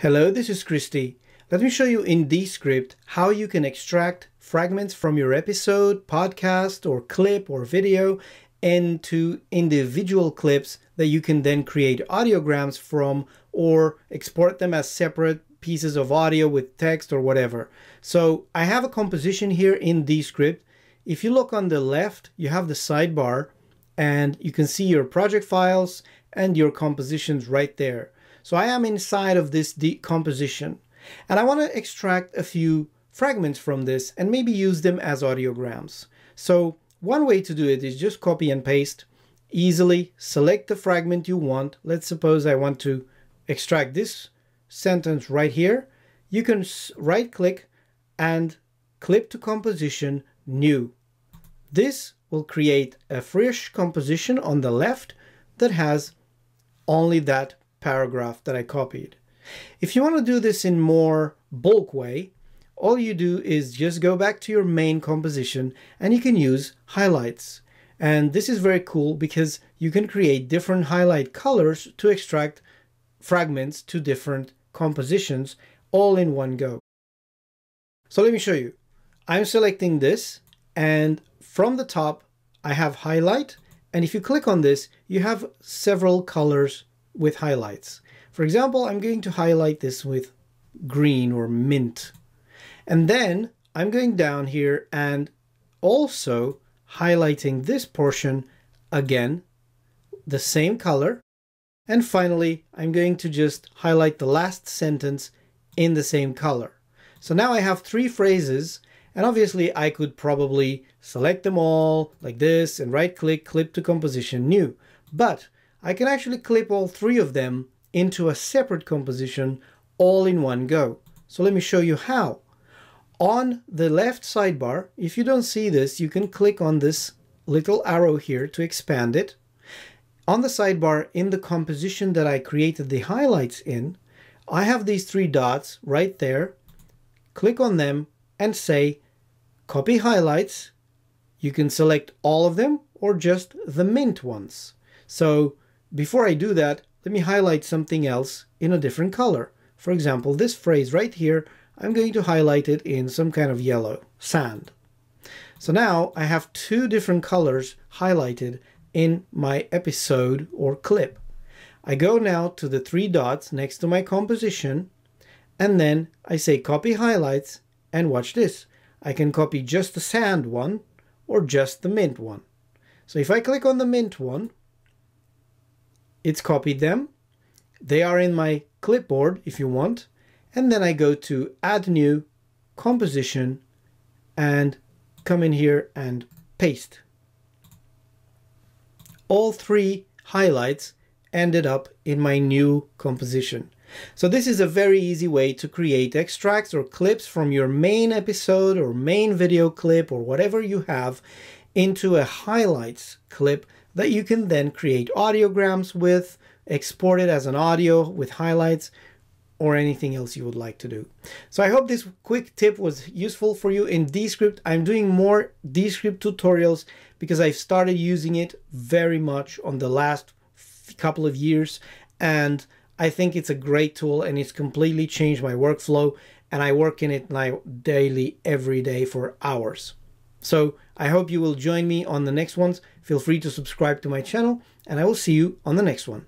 Hello, this is Cristi. Let me show you in Descript how you can extract fragments from your episode, podcast, or clip or video into individual clips that you can then create audiograms from or export them as separate pieces of audio with text or whatever. So I have a composition here in Descript. If you look on the left, you have the sidebar and you can see your project files and your compositions right there. So I am inside of this decomposition and I want to extract a few fragments from this and maybe use them as audiograms. So one way to do it is just copy and paste easily, select the fragment you want. Let's suppose I want to extract this sentence right here. You can right click and clip to composition new. This will create a fresh composition on the left that has only that paragraph that I copied. If you want to do this in more bulk way, all you do is just go back to your main composition and you can use highlights. And this is very cool because you can create different highlight colors to extract fragments to different compositions all in one go. So let me show you. I'm selecting this and from the top I have highlight and if you click on this you have several colors with highlights. For example, I'm going to highlight this with green or mint. And then I'm going down here and also highlighting this portion again, the same color. And finally, I'm going to just highlight the last sentence in the same color. So now I have three phrases and obviously I could probably select them all like this and right click, clip to composition new. But I can actually clip all three of them into a separate composition all in one go. So let me show you how. On the left sidebar, if you don't see this, you can click on this little arrow here to expand it. On the sidebar, in the composition that I created the highlights in, I have these three dots right there. Click on them and say copy highlights. You can select all of them or just the mint ones. So before I do that, let me highlight something else in a different color. For example, this phrase right here, I'm going to highlight it in some kind of yellow, sand. So now I have two different colors highlighted in my episode or clip. I go now to the three dots next to my composition and then I say copy highlights and watch this. I can copy just the sand one or just the mint one. So if I click on the mint one, it's copied them. They are in my clipboard if you want. And then I go to add new composition and come in here and paste. All three highlights ended up in my new composition. So this is a very easy way to create extracts or clips from your main episode or main video clip or whatever you have into a highlights clip that you can then create audiograms with, export it as an audio with highlights, or anything else you would like to do. So I hope this quick tip was useful for you in Descript. I'm doing more Descript tutorials because I've started using it very much on the last couple of years and I think it's a great tool and it's completely changed my workflow and I work in it now daily every day for hours. So I hope you will join me on the next ones. Feel free to subscribe to my channel and I will see you on the next one.